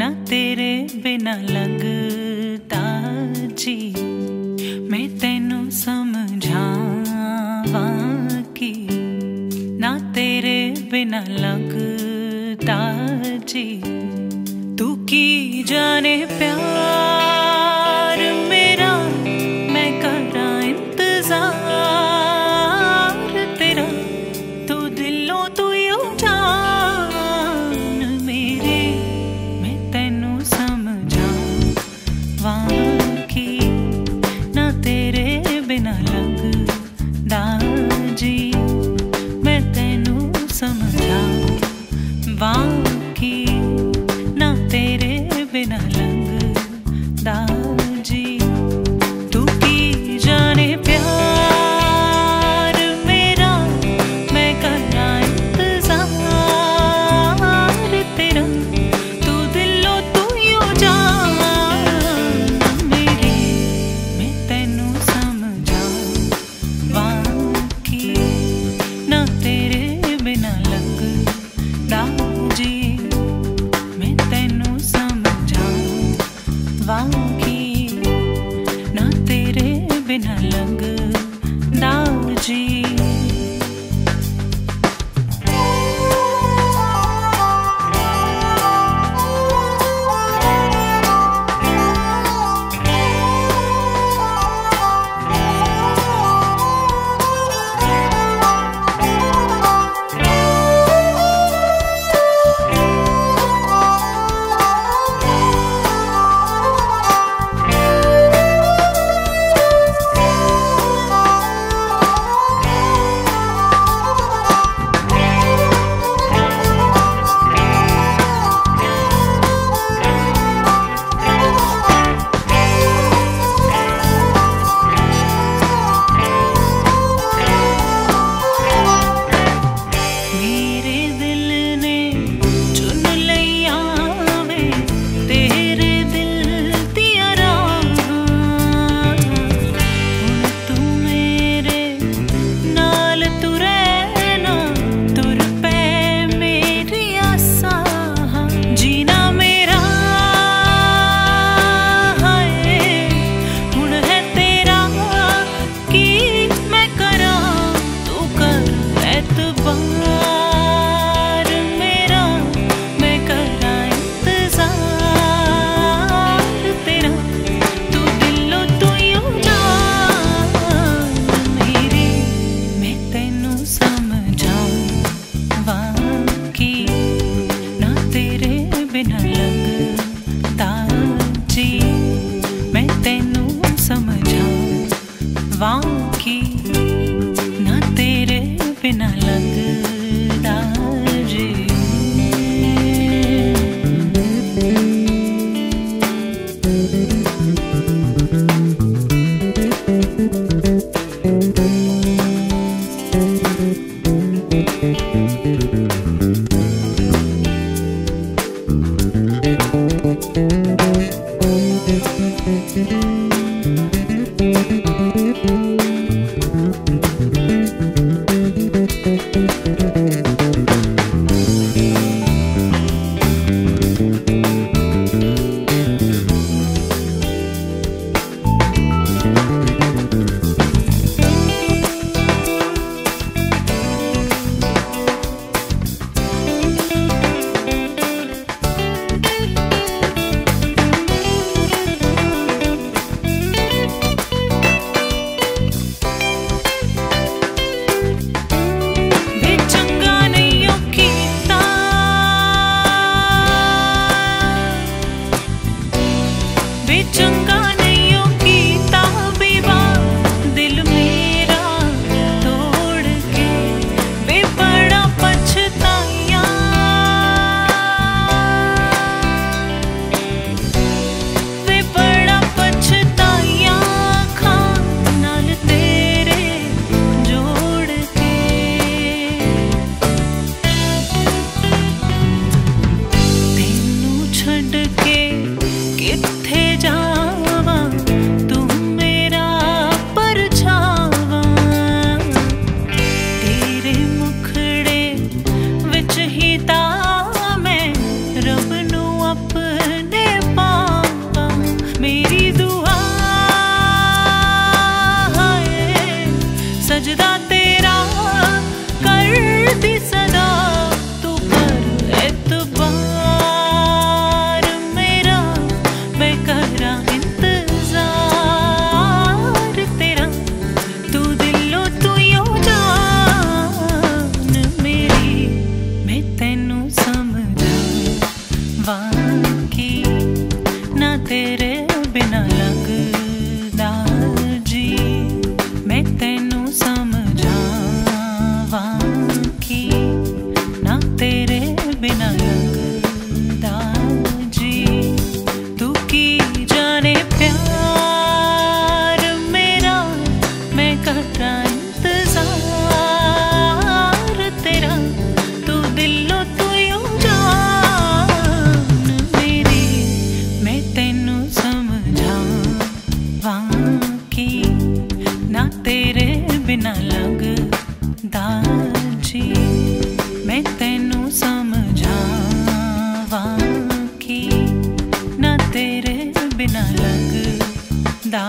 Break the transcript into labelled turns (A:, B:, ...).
A: ना तेरे बिना लगता जी। मैं तेनू समझावा की ना तेरे बिना लगता जी। तू की जाने प्यार तेरे न लग दाजी मैं तेनू समझावा की ना तेरे बिना लग दा